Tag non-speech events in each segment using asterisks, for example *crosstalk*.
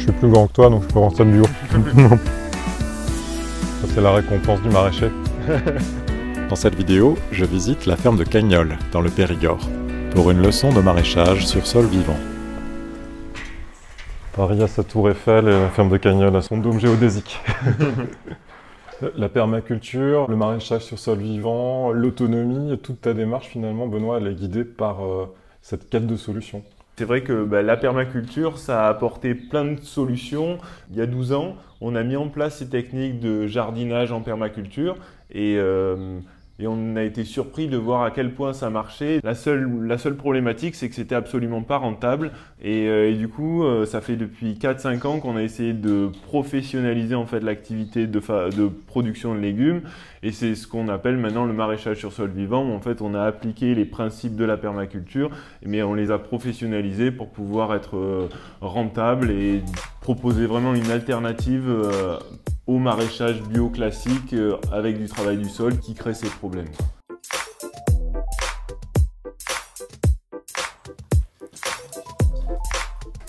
Je suis plus grand que toi, donc je peux vendre ça bio. *laughs* C'est la récompense du maraîcher. *laughs* Dans cette vidéo, je visite la ferme de Cagnol, dans le Périgord, pour une leçon de maraîchage sur sol vivant. Paris a sa tour Eiffel et la ferme de Cagnol a son dôme géodésique. *laughs* la permaculture, le maraîchage sur sol vivant, l'autonomie, toute ta démarche finalement, Benoît, elle est guidée par euh, cette quête de solutions. C'est vrai que bah, la permaculture, ça a apporté plein de solutions. Il y a 12 ans, on a mis en place ces techniques de jardinage en permaculture et euh, et on a été surpris de voir à quel point ça marchait. La seule, la seule problématique, c'est que c'était absolument pas rentable. Et, euh, du coup, euh, ça fait depuis 4-5 ans qu'on a essayé de professionnaliser en fait l'activité de, production de légumes. Et c'est ce qu'on appelle maintenant le maraîchage sur sol vivant. Où en fait, on a appliqué les principes de la permaculture, mais on les a professionnalisés pour pouvoir être euh, rentable et proposer vraiment une alternative au maraîchage bio classique euh, avec du travail du sol qui crée ces problèmes.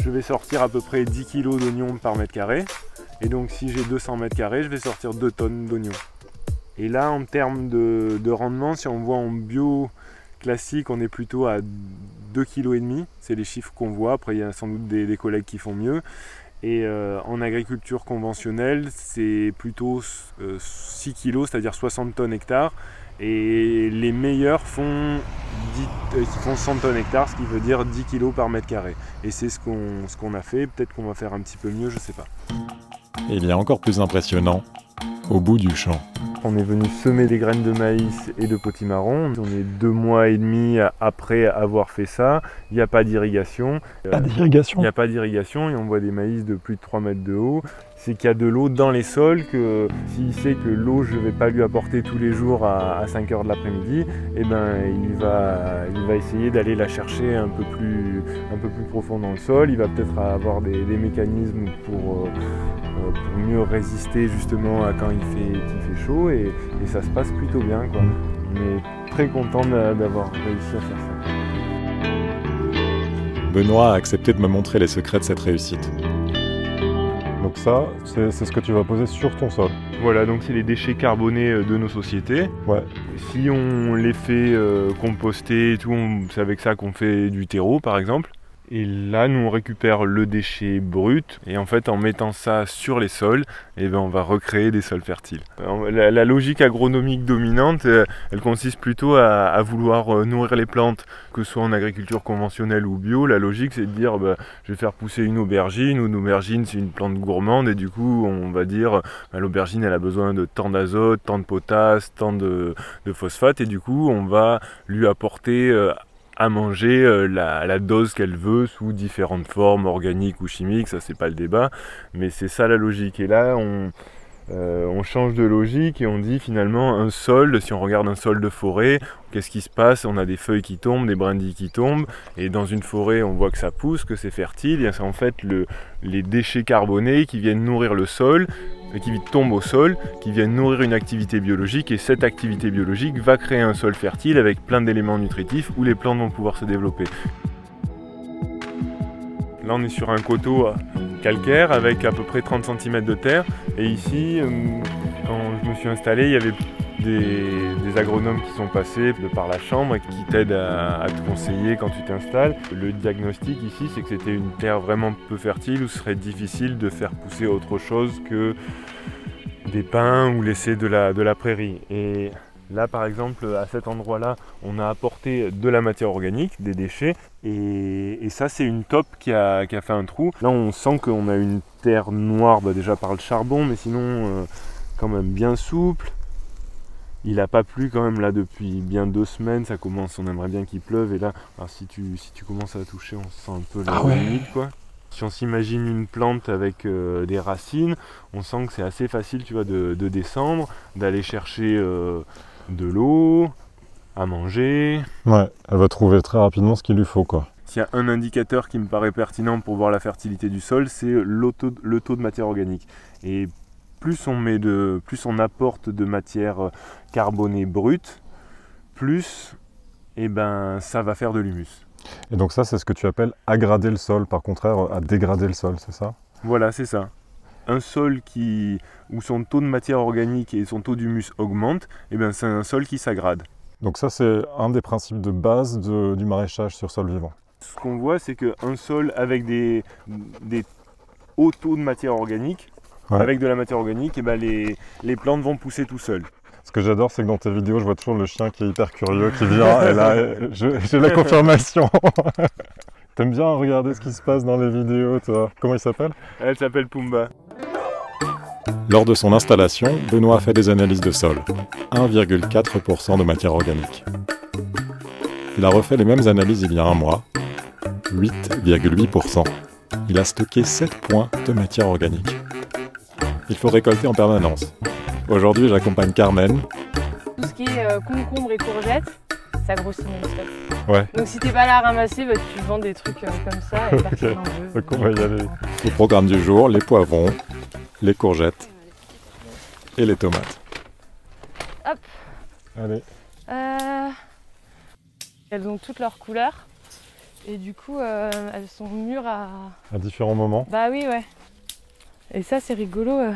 Je vais sortir à peu près 10 kg d'oignons par mètre carré. Et donc si j'ai 200 mètres carrés, je vais sortir 2 tonnes d'oignons. Et là, en termes de, rendement, si on voit en bio classique, on est plutôt à 2,5 kg. C'est les chiffres qu'on voit. Après, il y a sans doute des collègues qui font mieux. Et euh, en agriculture conventionnelle, c'est plutôt 6 euh, kg, c'est-à-dire 60 tonnes hectares. Et les meilleurs font, 10, euh, font 100 tonnes hectares, ce qui veut dire 10 kg par mètre carré. Et c'est ce qu'on ce qu'on a fait. Peut-être qu'on va faire un petit peu mieux, je ne sais pas. Et a encore plus impressionnant, au bout du champ. On est venu semer des graines de maïs et de potimarron. On est deux mois et demi après avoir fait ça. Il n'y a pas d'irrigation. Pas d'irrigation Il n'y a pas d'irrigation et on voit des maïs de plus de 3 mètres de haut. C'est qu'il y a de l'eau dans les sols, que s'il sait que l'eau je ne vais pas lui apporter tous les jours à, 5 heures de l'après-midi, eh ben, il, va, il va essayer d'aller la chercher un peu, plus, un peu plus profond dans le sol. Il va peut-être avoir des, mécanismes pour, euh, pour mieux résister justement à quand il fait, il fait chaud et, ça se passe plutôt bien. Quoi. On est très content d'avoir réussi à faire ça. Benoît a accepté de me montrer les secrets de cette réussite. Donc ça, c'est ce que tu vas poser sur ton sol. Voilà, donc c'est les déchets carbonés euh, de nos sociétés. Ouais. Si on les fait euh, composter et tout, c'est avec ça qu'on fait du terreau par exemple. Et là, nous, on récupère le déchet brut. Et en fait, en mettant ça sur les sols, eh ben, on va recréer des sols fertiles. La, logique agronomique dominante, euh, elle consiste plutôt à, vouloir euh, nourrir les plantes, que ce soit en agriculture conventionnelle ou bio. La logique, c'est de dire, bah, je vais faire pousser une aubergine. Ou une aubergine, c'est une plante gourmande. Et du coup, on va dire, bah, l'aubergine, elle a besoin de tant d'azote, tant de potasse, tant de, phosphate. Et du coup, on va lui apporter euh, à manger euh, la, dose qu'elle veut sous différentes formes, organiques ou chimiques, ça c'est pas le débat, mais c'est ça la logique. Et là, on, euh, change de logique et on dit finalement un sol, si on regarde un sol de forêt, qu'est-ce qui se passe? On a des feuilles qui tombent, des brindilles qui tombent, et dans une forêt on voit que ça pousse, que c'est fertile, et c'est en fait les déchets carbonés qui viennent nourrir le sol, qui tombent au sol, qui viennent nourrir une activité biologique, et cette activité biologique va créer un sol fertile avec plein d'éléments nutritifs où les plantes vont pouvoir se développer. Là on est sur un coteau calcaire avec à peu près 30 cm de terre. Et ici, euh, quand je me suis installé, il y avait des, agronomes qui sont passés de par la chambre et qui t'aident à, te conseiller quand tu t'installes. Le diagnostic ici, c'est que c'était une terre vraiment peu fertile où ce serait difficile de faire pousser autre chose que des pins ou laisser de la, prairie. Et Là, par exemple, à cet endroit-là, on a apporté de la matière organique, des déchets, et, ça, c'est une top qui a, fait un trou. Là, on sent qu'on a une terre noire, bah, déjà par le charbon, mais sinon, euh, quand même bien souple. Il n'a pas plu quand même là depuis bien deux semaines, ça commence, on aimerait bien qu'il pleuve, et là, si, tu, si tu commences à toucher, on sent un peu la ah quoi. Si on s'imagine une plante avec euh, des racines, on sent que c'est assez facile, tu vois, de, descendre, d'aller chercher euh, de l'eau, à manger. Ouais, elle va trouver très rapidement ce qu'il lui faut quoi. S'il y a un indicateur qui me paraît pertinent pour voir la fertilité du sol, c'est le taux de matière organique. Et plus on met de, plus on apporte de matière carbonée brute, plus eh ben, ça va faire de l'humus. Et donc ça, c'est ce que tu appelles aggrader le sol, par contraire à dégrader le sol, c'est ça? Voilà, c'est ça. Un sol qui, où son taux de matière organique et son taux d'humus augmentent, eh ben, c'est un sol qui s'aggrade. Donc ça, c'est un des principes de base de- du maraîchage sur sol vivant. Ce qu'on voit, c'est qu'un sol avec des, des hauts taux de matière organique, Ouais. avec de la matière organique, eh ben, les, les plantes vont pousser tout seuls. Ce que j'adore, c'est que dans tes vidéos, je vois toujours le chien qui est hyper curieux, qui vient, et là, *laughs* j'ai la confirmation. *laughs* T'aimes bien regarder ce qui se passe dans les vidéos, toi? Comment il s'appelle? Elle s'appelle Pumba. Lors de son installation, Benoît a fait des analyses de sol. 1,4% de matière organique. Il a refait les mêmes analyses il y a un mois. 8,8%. Il a stocké 7 points de matière organique. Il faut récolter en permanence. Aujourd'hui, j'accompagne Carmen, Tout ce qui est euh, concombre et courgettes, ça grossit non-stop. Ouais. Donc si t'es pas là à ramasser, bah, tu vends des trucs euh, comme ça et *laughs* personne n'en veut. Donc on va y aller. au programme du jour, les poivrons, les courgettes et les tomates. Allez. Euh, Elles ont toutes leurs couleurs. Et du coup, euh, elles sont mûres à... À différents moments. Bah oui, ouais. Et ça, c'est rigolo. euh,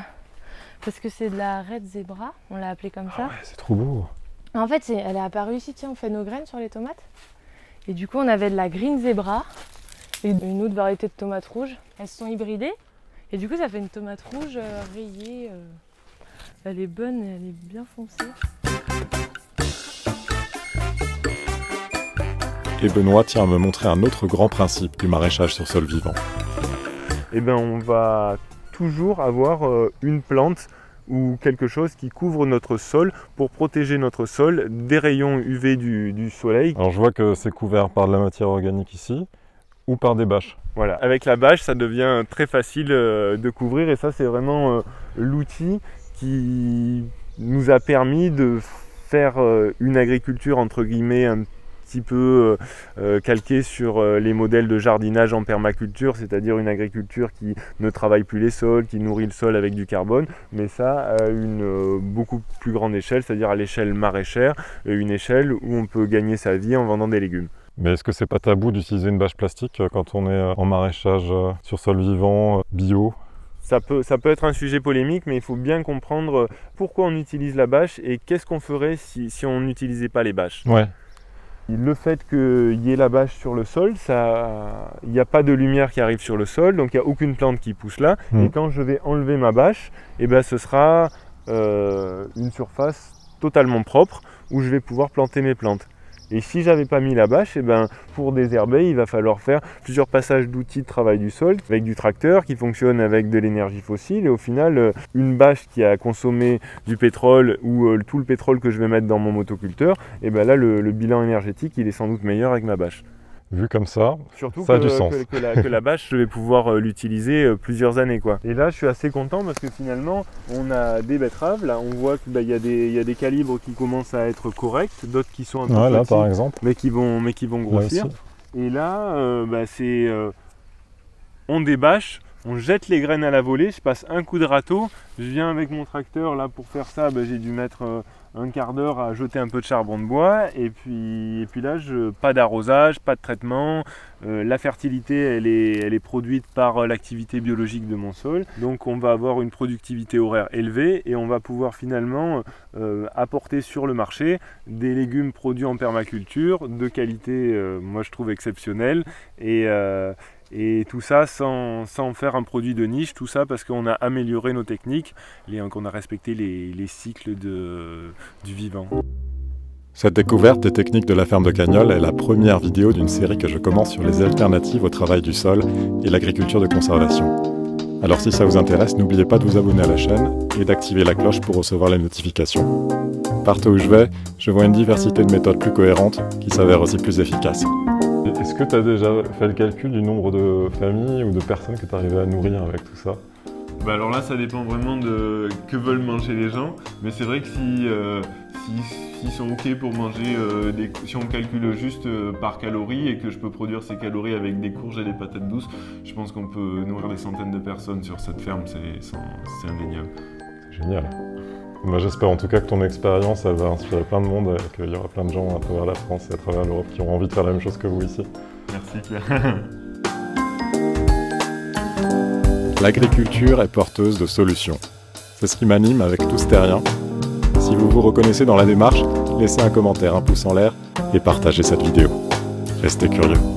parce que c'est de la red zebra, on l'a appelée comme ça. Ouais, c'est trop beau. En fait, c'est- elle est apparue ici, tiens, on fait nos graines sur les tomates. Et du coup, on avait de la green zebra et une autre variété de tomates rouges. Elles se sont hybridées. Et du coup, ça fait une tomate rouge euh, rayée. euh. Elle est bonne, et elle est bien foncée. Et Benoît tient à me montrer un autre grand principe du maraîchage sur sol vivant. Eh ben, on va toujours avoir euh, une plante ou quelque chose qui couvre notre sol pour protéger notre sol des rayons UV du, du soleil. Alors je vois que c'est couvert par de la matière organique ici, ou par des bâches. Voilà, avec la bâche, ça devient très facile euh, de couvrir et ça, c'est vraiment euh, l'outil qui nous a permis de faire une agriculture entre guillemets un petit peu euh, euh, calquée sur euh, les modèles de jardinage en permaculture, c'est-à-dire une agriculture qui ne travaille plus les sols, qui nourrit le sol avec du carbone, mais ça à une beaucoup plus grande échelle, c'est-à-dire à l'échelle maraîchère, une échelle où on peut gagner sa vie en vendant des légumes. Mais est-ce que c'est pas tabou d'utiliser une bâche plastique quand on est en maraîchage sur sol vivant, bio? Ça peut, ça peut être un sujet polémique, mais il faut bien comprendre pourquoi on utilise la bâche et qu'est-ce qu'on ferait si, si on n'utilisait pas les bâches? Ouais. Le fait qu'il y ait la bâche sur le sol, ça, il n'y a pas de lumière qui arrive sur le sol, donc il n'y a aucune plante qui pousse là. Mm. Et quand je vais enlever ma bâche, eh ben, ce sera euh, une surface totalement propre où je vais pouvoir planter mes plantes. Et si j'avais pas mis la bâche, eh ben, pour désherber, il va falloir faire plusieurs passages d'outils de travail du sol avec du tracteur qui fonctionne avec de l'énergie fossile. Et au final, euh, une bâche qui a consommé du pétrole ou euh, tout le pétrole que je vais mettre dans mon motoculteur, et ben là, le, le bilan énergétique, il est sans doute meilleur avec ma bâche. Vu comme ça, Surtout Ça a que, du sens. que- que la, que la bâche, je vais pouvoir euh, l'utiliser euh, plusieurs années. Quoi. Et là, je suis assez content parce que finalement, on a des betteraves. Là, on voit qu'il y, a des- il y a des calibres qui commencent à être corrects, d'autres qui sont un peu ouais, là par exemple, mais qui vont, mais qui vont grossir. Et là, euh, bah, c'est euh, on débâche, on jette les graines à la volée, je passe un coup de râteau, je viens avec mon tracteur là pour faire ça, bah, j'ai dû mettre euh, un quart d'heure à jeter un peu de charbon de bois et puis, et puis là je, pas d'arrosage, pas de traitement, Euh, la fertilité elle est, elle est produite par euh, l'activité biologique de mon sol, donc on va avoir une productivité horaire élevée et on va pouvoir finalement euh, apporter sur le marché des légumes produits en permaculture de qualité, moi je trouve exceptionnelle, et, et tout ça sans, faire un produit de niche, tout ça parce qu'on a amélioré nos techniques, et qu'on a respecté les, les cycles du vivant. Cette découverte des techniques de la ferme de Cagnol est la première vidéo d'une série que je commence sur les alternatives au travail du sol et l'agriculture de conservation. Alors si ça vous intéresse, n'oubliez pas de vous abonner à la chaîne et d'activer la cloche pour recevoir les notifications. Partout où je vais, je vois une diversité de méthodes plus cohérentes qui s'avèrent aussi plus efficaces. Est-ce que tu as déjà fait le calcul du nombre de familles ou de personnes que tu arrivais à nourrir avec tout ça? Bah alors là, ça dépend vraiment de que veulent manger les gens. Mais c'est vrai que si, euh, si- s'ils sont OK pour manger, euh, des, si on calcule juste euh, par calories et que je peux produire ces calories avec des courges et des patates douces, je pense qu'on peut nourrir des centaines de personnes sur cette ferme. C'est indéniable. C'est génial. J'espère en tout cas que ton expérience elle va inspirer plein de monde et qu'il y aura plein de gens à travers la France et à travers l'Europe qui auront envie de faire la même chose que vous ici. Merci Pierre. *laughs* l'agriculture est porteuse de solutions. C'est ce qui m'anime avec Tous Terriens. Si vous vous reconnaissez dans la démarche, laissez un commentaire, un pouce en l'air et partagez cette vidéo. Restez curieux.